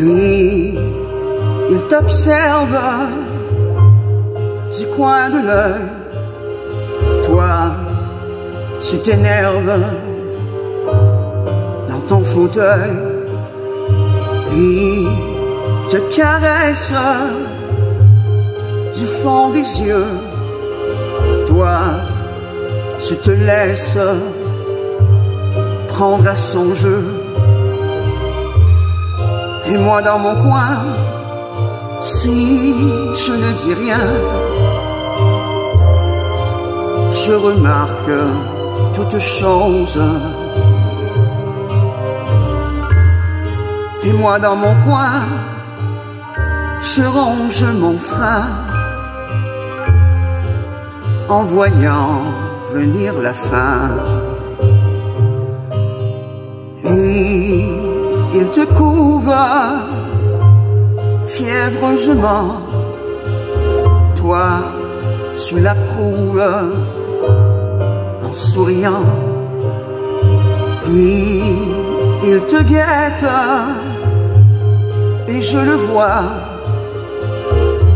Lui, il t'observe du coin de l'œil. Toi, tu t'énerves dans ton fauteuil. Lui te caresse du fond des yeux. Toi, tu te laisses prendre à son jeu. Et moi dans mon coin, si je ne dis rien, je remarque toutes choses. Et moi dans mon coin, je ronge mon frein en voyant venir la fin. Il te couvre fiévreusement. Toi, tu l'approuves en souriant. Lui, il te guette et je le vois.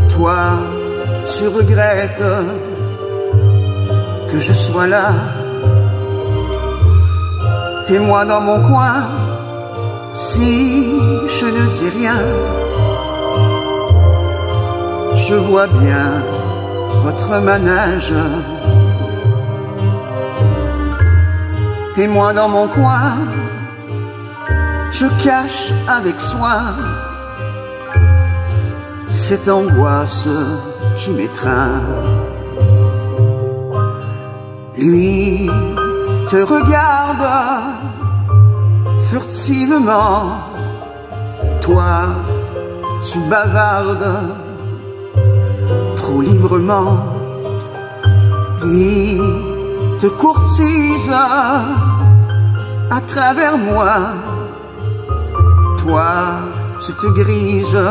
Toi, tu regrettes que je sois là. Et moi dans mon coin, si je ne dis rien, je vois bien votre manège. Et moi dans mon coin, je cache avec soin cette angoisse qui m'étreint. Lui te regarde furtivement, toi tu bavardes trop librement. Lui te courtise à travers moi, toi tu te grises,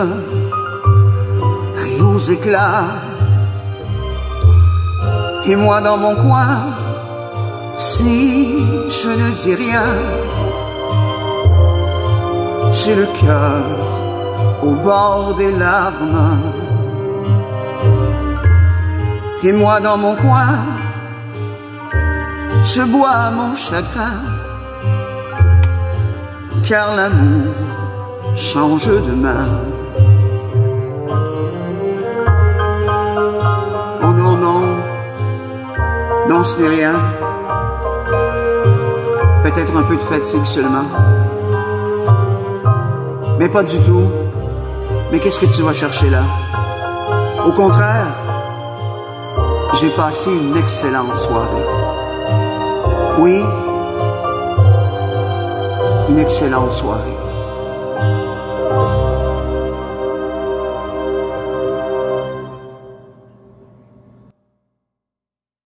ris aux éclats. Et moi dans mon coin, si je ne dis rien, j'ai le cœur au bord des larmes. Et moi dans mon coin, je bois mon chagrin, car l'amour change de main. Oh non, non, non, ce n'est rien. Peut-être un peu de fatigue seulement. Mais pas du tout. Mais qu'est-ce que tu vas chercher là? Au contraire, j'ai passé une excellente soirée. Oui, une excellente soirée.